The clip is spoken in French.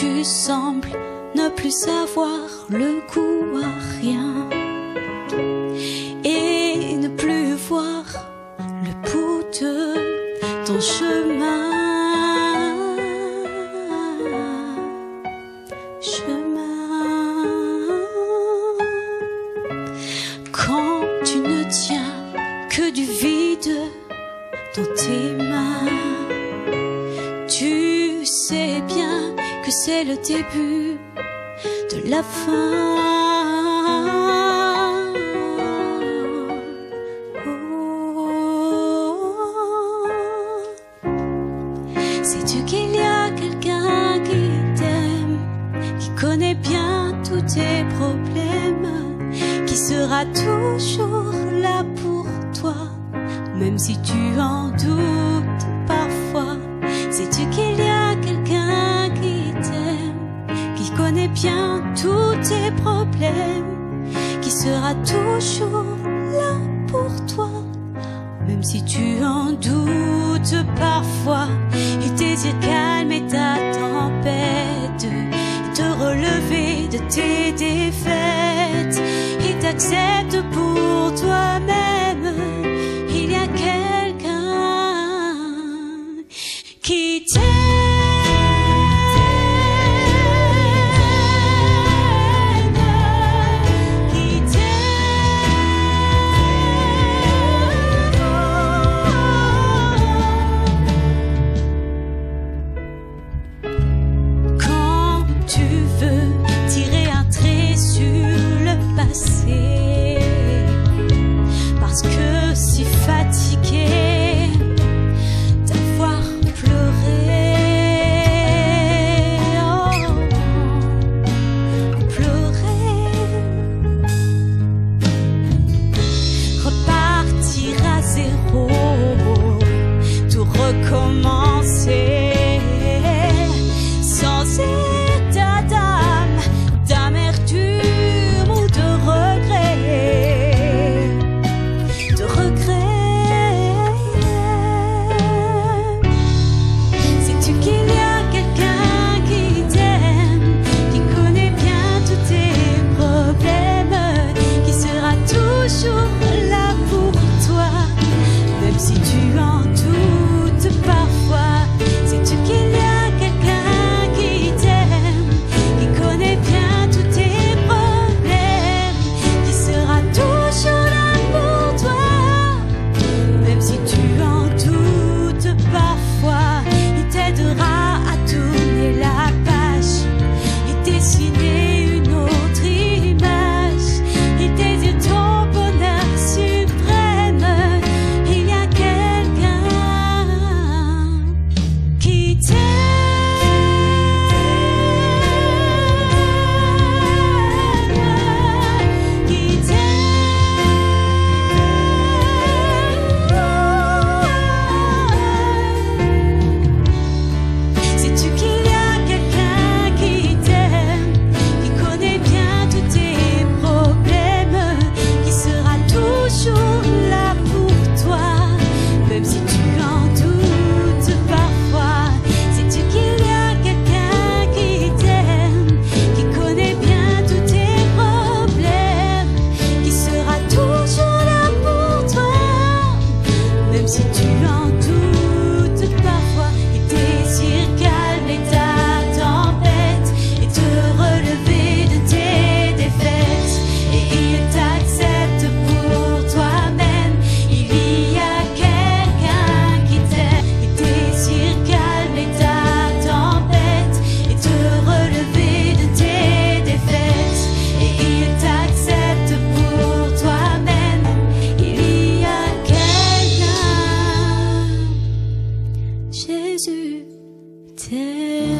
Tu sembles ne plus savoir le coup à rien et ne plus voir le bout de ton chemin. quand tu ne tiens que du vide dans tes mains. Tu sais bien c'est le début de la fin. Sais-tu qu'il y a quelqu'un qui t'aime, qui connaît bien tous tes problèmes, qui sera toujours là pour toi, même si tu en doutes? problèmes, qui sera toujours là pour toi, même si tu en doutes parfois, et désires calmer ta tempête, et te relever de tes défaites, et t'accepte pour toi. Yeah.